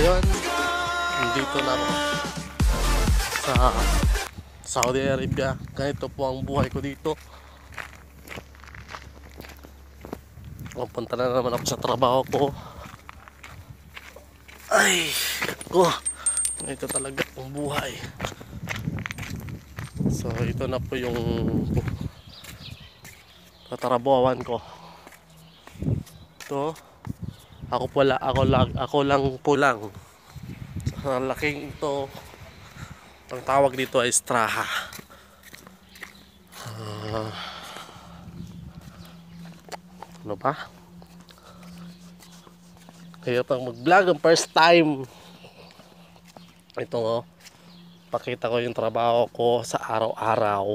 ayun, dito na ako sa Saudi Arabia. Ganito po ang buhay ko dito. Pupunta na naman ako sa trabaho ko. Ay, ko. Ito talaga ang buhay. So, ito na po yung tatarabuhan ko. Ito. Ako pala, ako lang, ako lang po lang. Ang laking ito. Ang tawag dito ay straha. Ah. ano ba? Kaya pang mag-vlog ang first time. Ito oh. Pakita ko yung trabaho ko sa araw-araw.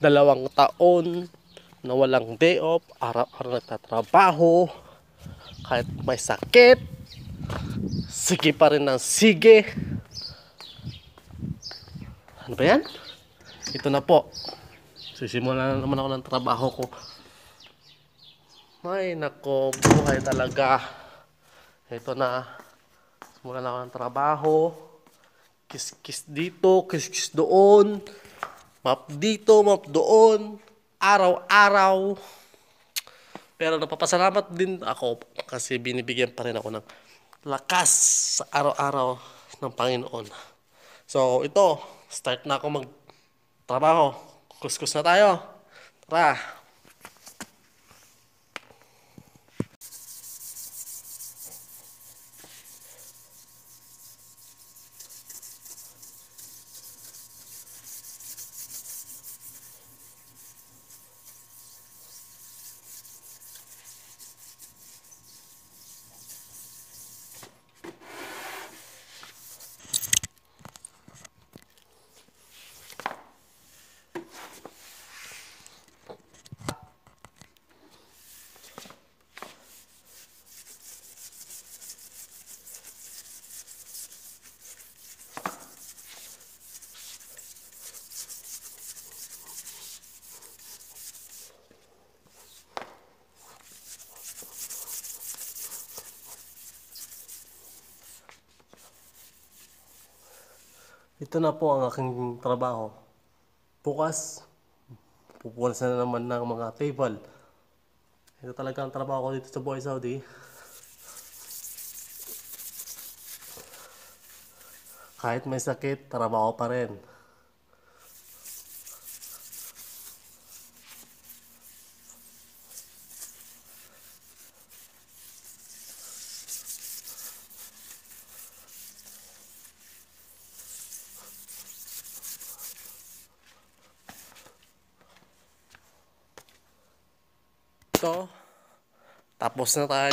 Dalawang taon na walang day off, araw-araw nagtatrabaho. Kahit may sakit, sige pa rin ng sige. Ano ba yan? Ito na po. Sisimulan na naman ako ng trabaho ko. Ay, nako, buhay talaga. Ito na. Simulan na ako ng trabaho. Kiss-kiss dito, kiss-kiss doon. Map dito, map doon. Araw-araw. Pero napapasalamat din ako kasi binibigyan pa rin ako ng lakas sa araw-araw ng Panginoon. So, ito, start na ako magtrabaho. Kuskus na tayo. Tara. Ito na po ang aking trabaho. Bukas, pupunas na naman ng mga table. Ito talaga ang trabaho ko dito sa Buhay Saudi. Kahit may sakit, trabaho pa rin. Ito, tapos na tayo.